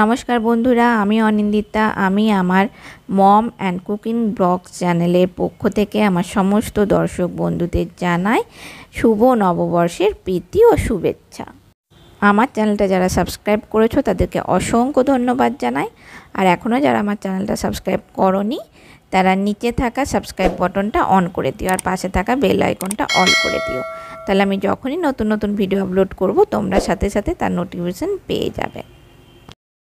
নমস্কার বন্ধুরা, আমি অনিন্দিতা। আমি আমার মম অ্যান্ড কুকিং ব্লগস চ্যানেলের পক্ষ থেকে আমার সমস্ত দর্শক বন্ধুদের জানাই শুভ নববর্ষের প্রীতি ও শুভেচ্ছা। আমার চ্যানেলটা যারা সাবস্ক্রাইব করেছ, তাদেরকে অসংখ্য ধন্যবাদ জানাই। আর এখনও যারা আমার চ্যানেলটা সাবস্ক্রাইব করনি, তারা নিচে থাকা সাবস্ক্রাইব বটনটা অন করে দিও আর পাশে থাকা বেল আইকনটা অন করে দিও। তাহলে আমি যখনই নতুন নতুন ভিডিও আপলোড করব, তোমরা সাথে সাথে তার নোটিফিকেশান পেয়ে যাবে।